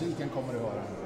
Musiken kommer du höra.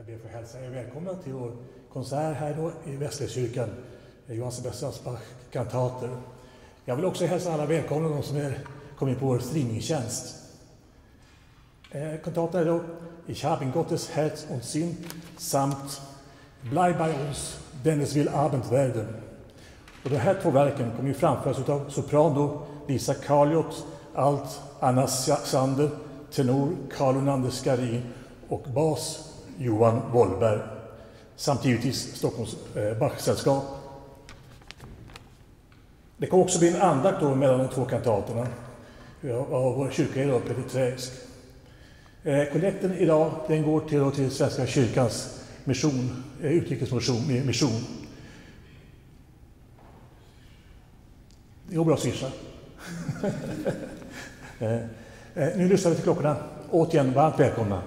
Jag ber att få hälsa er välkomna till vår konsert här då i Västerkyrkan. Johann Sebastian Bach kantater. Jag vill också hälsa alla välkomna, de som är, kommit på vår streamingtjänst. Eh, är då Ich habe in Gottes Herz und Sinn samt Bleib bei uns, denn es will Abend werden. Och de här två verken kommer ju framföras av soprano Lisa Karliot, alt Anna Sander, tenor Carl Onander Skarin och bas Johan Wollberg. Samt givetvis Stockholms eh, Bachsällskap. Det kommer också bli en andakt då mellan de två kantaterna av vår kyrkoherde Peter Träsk. Eh, kollekten idag den går till, till Svenska kyrkans mission, eh, utrikesmission. Eh, mission. Det går bra att swisha. Eh, eh, nu lyssnar vi till klockorna. Återigen, varmt välkomna.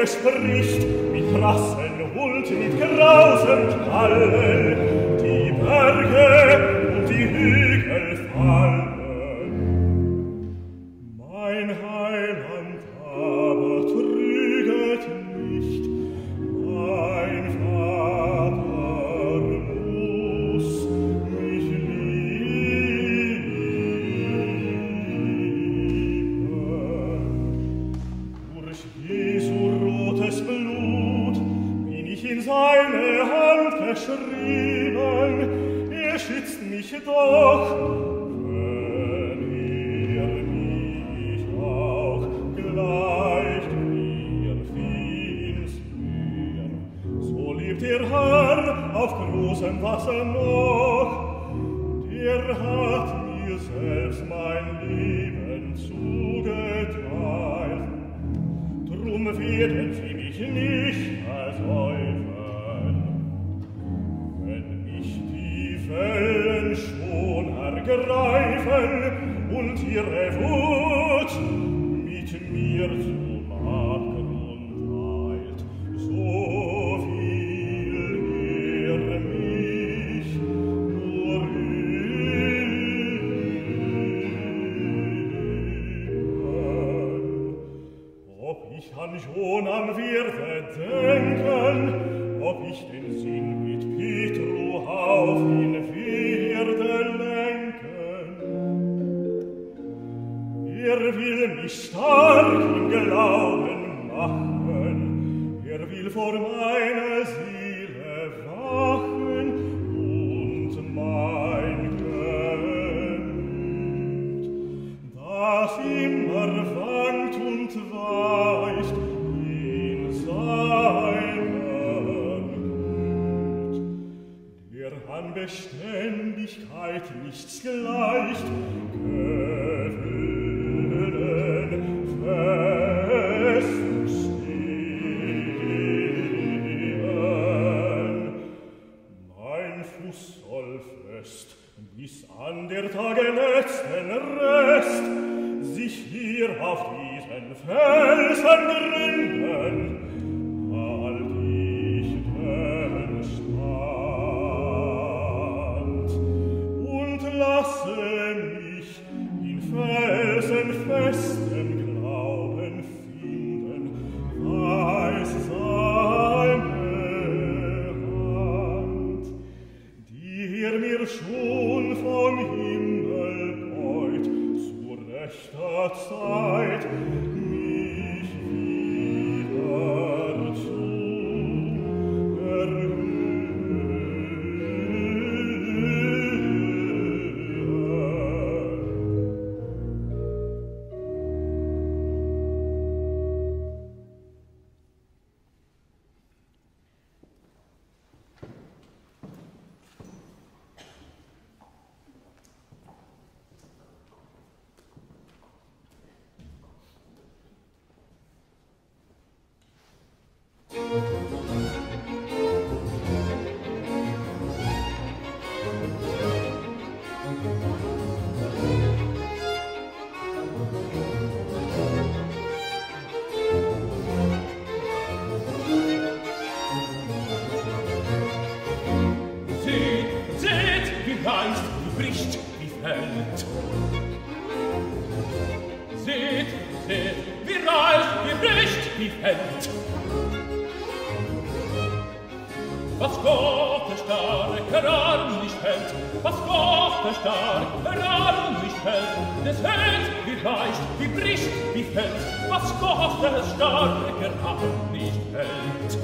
er spricht ich ohne wirte denken, ob ich den Sinn mit Petru auf in werde lenken. Er will mich stark was Gott erstark, er arm nicht hält, was Gott erstark, er arm nicht hält, des hält, wie reicht, wie bricht, wie fällt, was Gott erstark, er arm nicht hält.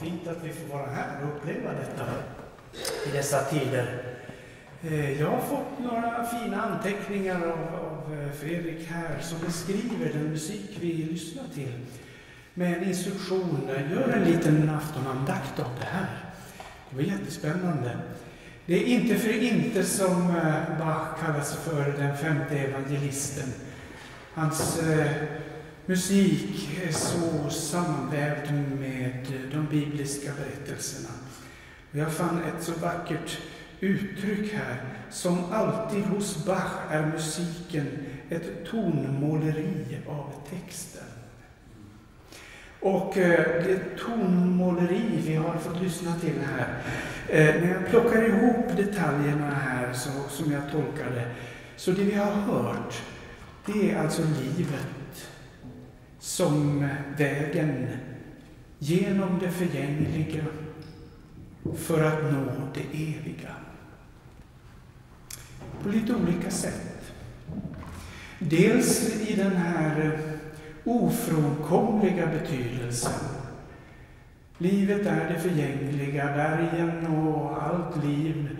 Fint att vi får vara här och uppleva detta i dessa tider. Eh, jag har fått några fina anteckningar av, av eh, Fredrik här som beskriver den musik vi lyssnar till med en instruktion. Gör en liten aftonandakt av det här. Det var jättespännande. Det är inte för inte som eh, Bach kallas för den femte evangelisten. Hans musik är så sammanvävd med de bibliska berättelserna. Jag fann ett så vackert uttryck här. Som alltid hos Bach är musiken ett tonmåleri av texten. Och eh, det tonmåleri vi har fått lyssna till här, eh, när jag plockar ihop detaljerna här så, som jag tolkar det, så det vi har hört, det är alltså livet som vägen genom det förgängliga för att nå det eviga. På lite olika sätt. Dels i den här ofrånkomliga betydelsen. Livet är det förgängliga, bergen och allt liv,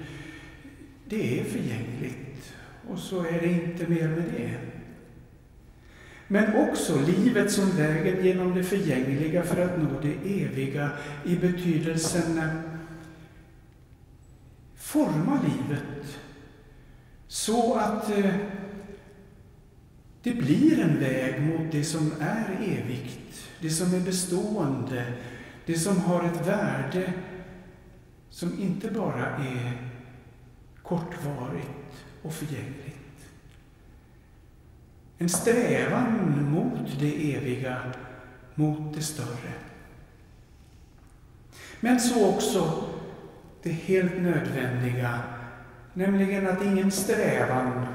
det är förgängligt. Och så är det inte mer med det. Men också livet som vägen genom det förgängliga för att nå det eviga i betydelsen forma livet så att eh, det blir en väg mot det som är evigt, det som är bestående, det som har ett värde som inte bara är kortvarigt och förgängligt. En strävan mot det eviga, mot det större. Men så också det helt nödvändiga, nämligen att ingen strävan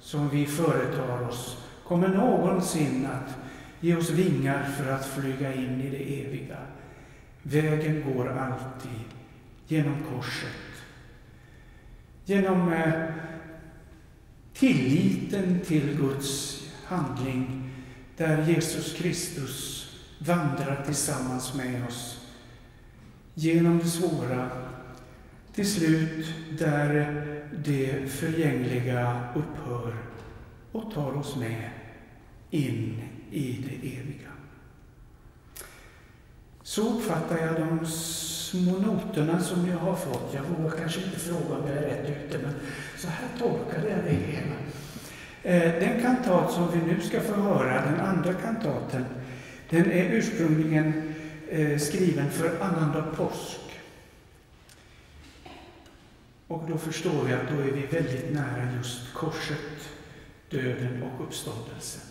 som vi företar oss kommer någonsin att ge oss vingar för att flyga in i det eviga. Vägen går alltid genom korset. Genom eh, tilliten till Guds handling där Jesus Kristus vandrar tillsammans med oss genom det svåra till slut där det förgängliga upphör och tar oss med in i det eviga. Så uppfattar jag de små noterna som jag har fått. Jag vågar kanske inte fråga om jag är rätt ute, men så här tolkade jag det hela. Eh, den kantat som vi nu ska få höra, den andra kantaten, den är ursprungligen eh, skriven för annandag påsk. Och då förstår vi att då är vi väldigt nära just korset, döden och uppståndelsen.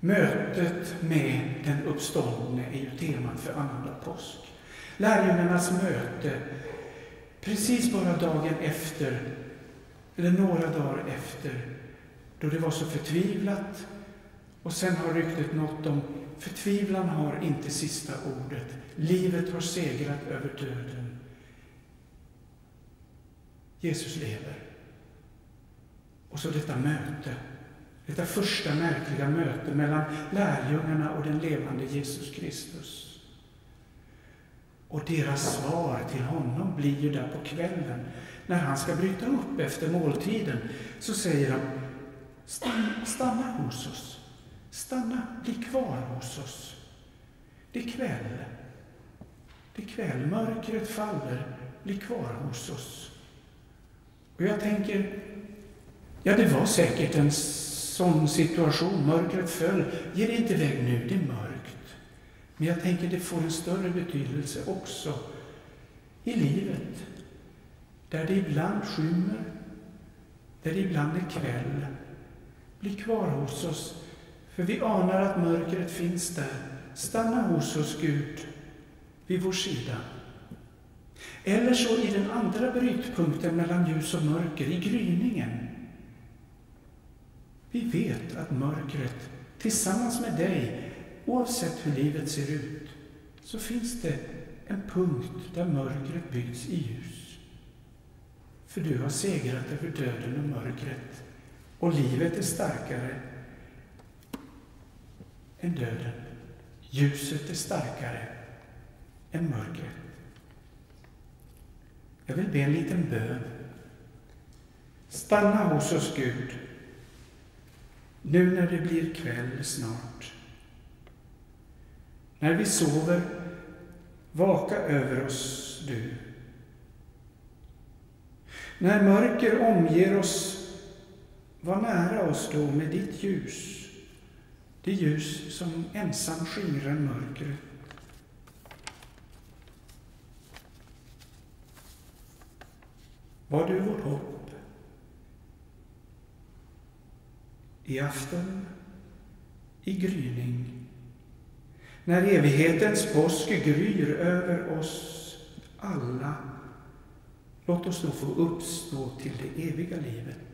Mötet med den uppståndne är ju temat för annandag påsk. Lärjungarnas möte, precis bara dagen efter, eller några dagar efter, då det var så förtvivlat. Och sen har ryktet nått dem, förtvivlan har inte sista ordet. Livet har segrat över döden. Jesus lever. Och så detta möte, detta första märkliga möte mellan lärjungarna och den levande Jesus Kristus. Och deras svar till honom blir ju där på kvällen, när han ska bryta upp efter måltiden, så säger han stanna, stanna hos oss. Stanna, bli kvar hos oss. Det är kväll. Det är kväll, mörkret faller. Bli kvar hos oss. Och jag tänker, ja det var säkert en sån situation, mörkret föll. Ge det inte iväg nu, det är mörkt. Men jag tänker det får en större betydelse också i livet. Där det ibland skymmer, där det ibland är kväll. Bli kvar hos oss, för vi anar att mörkret finns där. Stanna hos oss, Gud, vid vår sida. Eller så i den andra brytpunkten mellan ljus och mörker, i gryningen. Vi vet att mörkret, tillsammans med dig, oavsett hur livet ser ut, så finns det en punkt där mörkret byts i ljus. För du har segrat över döden och mörkret, och livet är starkare än döden. Ljuset är starkare än mörkret. Jag vill be en liten bön. Stanna hos oss, Gud, nu när det blir kväll snart. När vi sover, vaka över oss, du. När mörker omger oss, var nära oss då med ditt ljus, det ljus som ensam skingrar mörkret. Var du vårt hopp i afton, i gryning, när evighetens påsk gryr över oss alla. Låt oss då få uppstå till det eviga livet.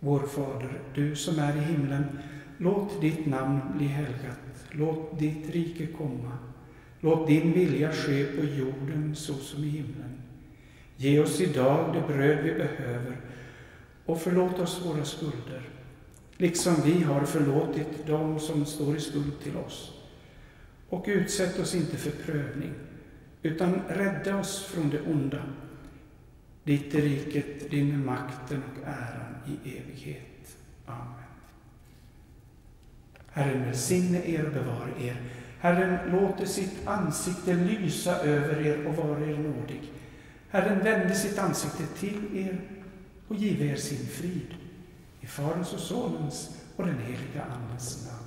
Vår Fader, du som är i himlen, låt ditt namn bli helgat. Låt ditt rike komma. Låt din vilja ske på jorden så som i himlen. Ge oss idag det bröd vi behöver och förlåt oss våra skulder, liksom vi har förlåtit dem som står i skuld till oss. Och utsätt oss inte för prövning, utan rädda oss från det onda. Ditt är riket, din makten och äran i evighet. Amen. Herren välsigne er och bevara er. Herren låter sitt ansikte lysa över er och vara er nådig. Herren vände sitt ansikte till er och give er sin frid. I Faderns och Sonens och den heliga Andens namn.